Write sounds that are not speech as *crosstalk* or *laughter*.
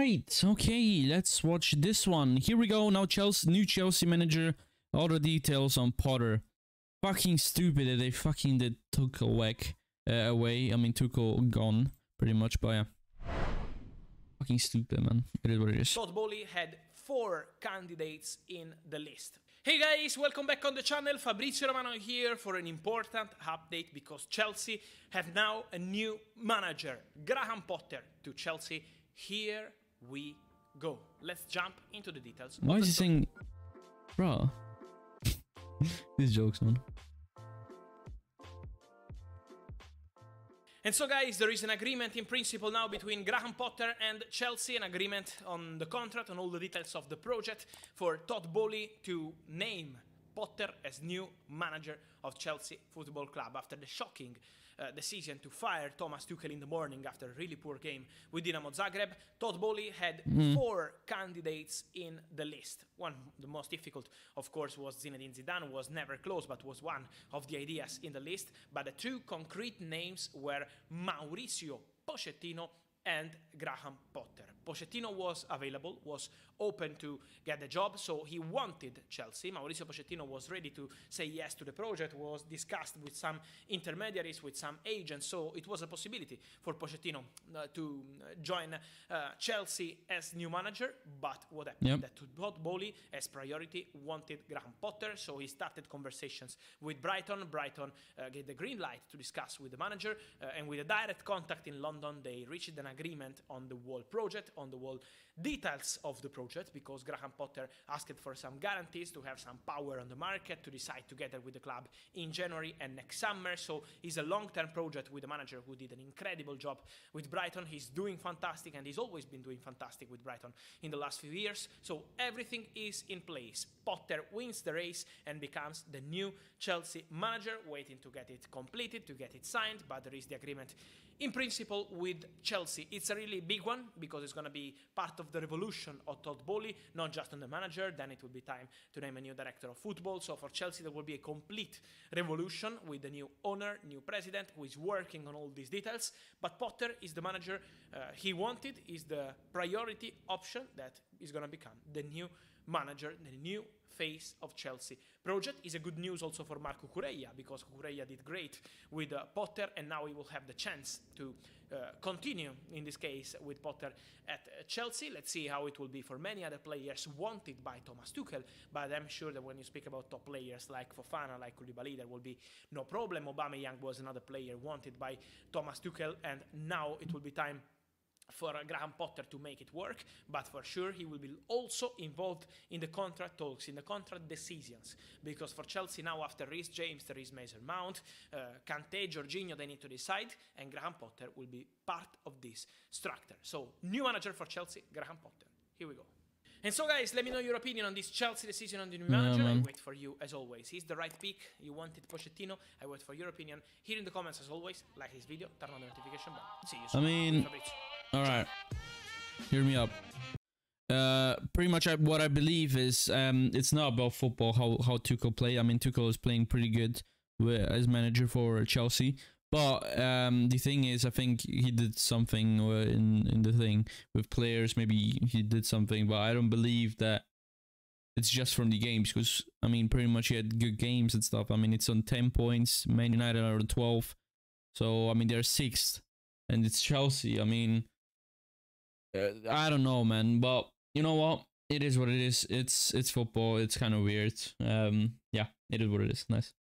right, okay, let's watch this one. Here we go. Now Chelsea, new Chelsea manager. All the details on Potter. Fucking stupid that they fucking did took away. Uh, away. I mean, took a gone pretty much, but yeah. Fucking stupid, man. It is what it is. Todd Boehly had four candidates in the list. Hey guys, welcome back on the channel. Fabrizio Romano here for an important update because Chelsea have now a new manager, Graham Potter to Chelsea. Here we go. Let's jump into the details. Why is he saying, bro? *laughs* These jokes, man. And so, guys, there is an agreement in principle now between Graham Potter and Chelsea, an agreement on the contract, on all the details of the project for Todd Boehly to name Potter as new manager of Chelsea Football Club after the shocking uh, decision to fire Thomas Tuchel in the morning after a really poor game with Dinamo Zagreb. Todd Boehly had mm. four candidates in the list. One, the most difficult, of course, was Zinedine Zidane, was never close, but was one of the ideas in the list. But the two concrete names were Mauricio Pochettino and Graham Potter. Pochettino was available, was open to get the job, so he wanted Chelsea. Mauricio Pochettino was ready to say yes to the project, was discussed with some intermediaries, with some agents, so it was a possibility for Pochettino uh, to uh, join uh, Chelsea as new manager, but what happened? Yep. That Todd Boehly, as priority, wanted Graham Potter, so he started conversations with Brighton. Brighton uh, gave the green light to discuss with the manager, uh, and with a direct contact in London, they reached an agreement on the whole project, on the whole details of the project, because Graham Potter asked for some guarantees to have some power on the market to decide together with the club in January and next summer. So it's a long-term project with a manager who did an incredible job with Brighton. He's doing fantastic and he's always been doing fantastic with Brighton in the last few years. So everything is in place. Potter wins the race and becomes the new Chelsea manager, waiting to get it completed, to get it signed, but there is the agreement in principle with Chelsea. It's a really big one because it's going to be part of the revolution of Todd Boehly, not just on the manager. Then it will be time to name a new director of football. So for Chelsea, there will be a complete revolution with the new owner, new president who is working on all these details. But Potter is the manager uh, he wanted, is the priority option that is going to become the new manager, the new face of Chelsea project. Is a good news also for Marco Cucurella because Cucurella did great with uh, Potter and now he will have the chance to uh, continue in this case with Potter at uh, Chelsea. Let's see how it will be for many other players wanted by Thomas Tuchel, but I'm sure that when you speak about top players like Fofana, like Koulibaly, there will be no problem. Aubameyang was another player wanted by Thomas Tuchel and now it will be time for Graham Potter to make it work, but for sure he will be also involved in the contract talks, in the contract decisions, because for Chelsea now after Reece James there is Mason Mount, uh, Kante, Jorginho, they need to decide, and Graham Potter will be part of this structure. So new manager for Chelsea, Graham Potter. Here we go. And so, guys, let me know your opinion on this Chelsea decision on the new manager. I wait for you as always. He's the right pick. You wanted Pochettino. I wait for your opinion here in the comments as always. Like this video, turn on the notification bell. See you soon. I mean, all right, hear me up. Uh, pretty much I, what I believe is um, it's not about football how how Tuchel play. I mean, Tuchel is playing pretty good as manager for Chelsea, but um, the thing is, I think he did something in in the thing with players. Maybe he did something, but I don't believe that it's just from the games. Because I mean, pretty much he had good games and stuff. I mean, it's on ten points. Man United are on twelve, so I mean they're sixth, and it's Chelsea. I mean, I don't know, man. But you know what? It is what it is. It's it's football. It's kind of weird. Um, yeah, it is what it is. Nice.